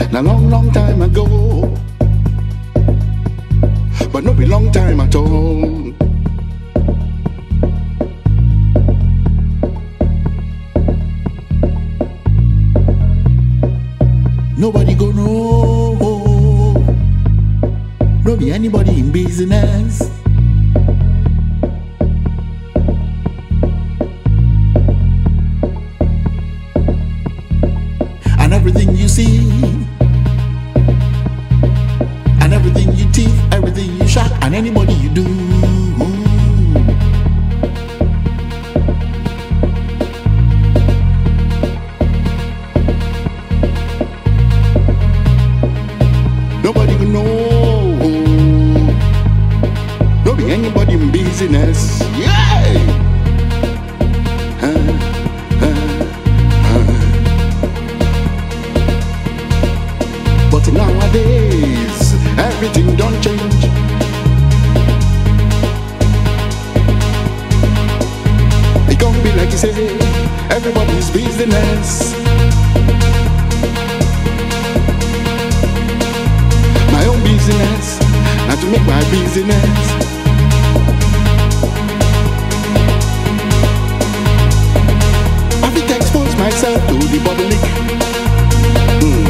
a long, long time ago. But no be long time at all. Nobody go know. No be anybody in business. Nobody can know. No be anybody in business. Yeah. Make my business. I think I expose myself to the public. Hmm.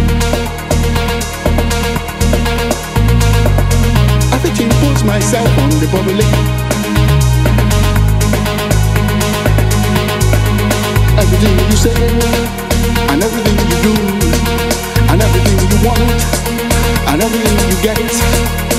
I think impose myself on the public. Everything you say and everything you do and everything you want and everything you get.